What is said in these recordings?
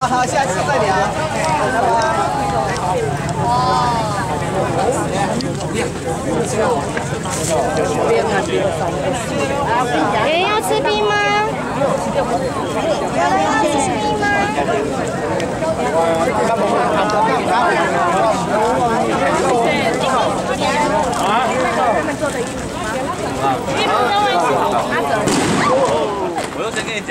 好，下次再聊。人要吃冰吗？有人要吃冰吗？啊我又先跟你讲。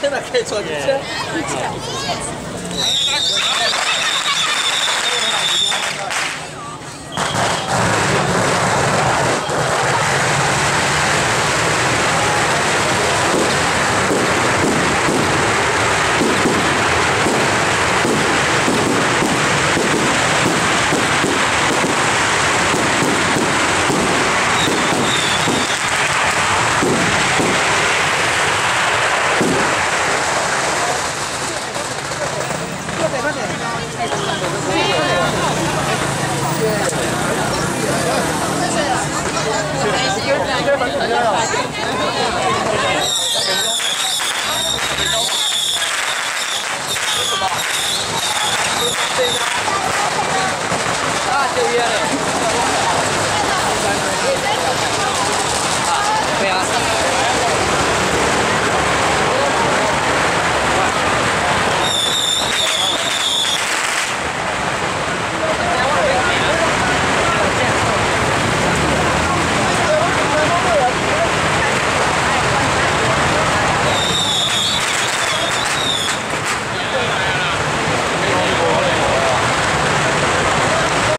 真的可以坐进 Tadi.